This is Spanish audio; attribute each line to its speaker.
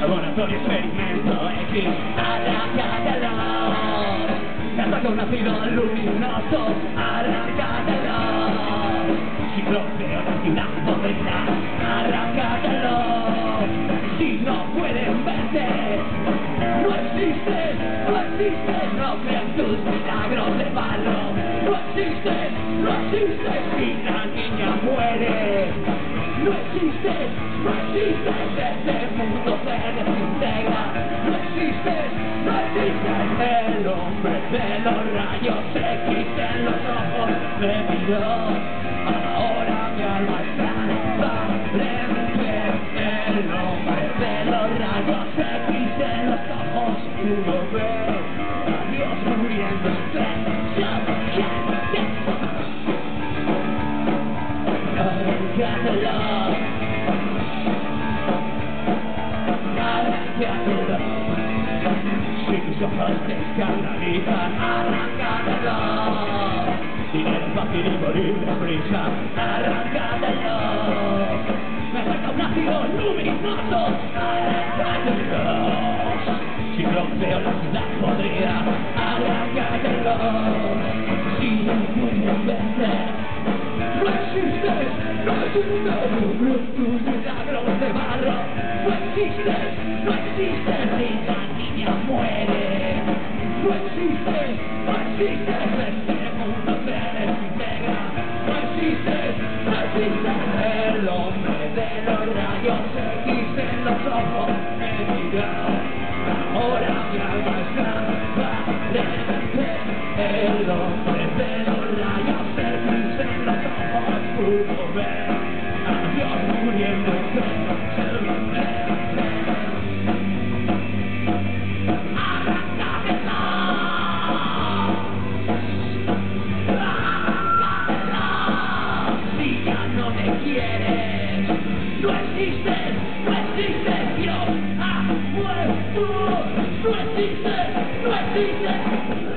Speaker 1: Laboratorio experimento X, arráncatelo. Ataca un ácido luminoso, arráncatelo. Si bloqueo la ciudad podrida, arráncatelo. Si no pueden verte, no existes, no existes, no crean tus milagros de barro. No existes, no existes, si la niña muere. No existes, no existes, este mundo se desintegra. No existes, no existes, el hombre de los rayos X en los ojos me miró. Ahora mi alma está transparente, el hombre de los rayos X en los ojos pudo ver Si tus ojos te escandalizan Arráncatelo. Dinero fácil y morir de prisa. Arráncatelo. Me saca un ácido luminoso Arráncatelo. Si bloqueo la ciudad podría Arráncatelo. Si no puedes verte no existes, no existes, tus milagros de barro. No existes, el hombre de los rayos X en los ojos me mira. Ahora mi alma está Yo, I was fool, 26, 26.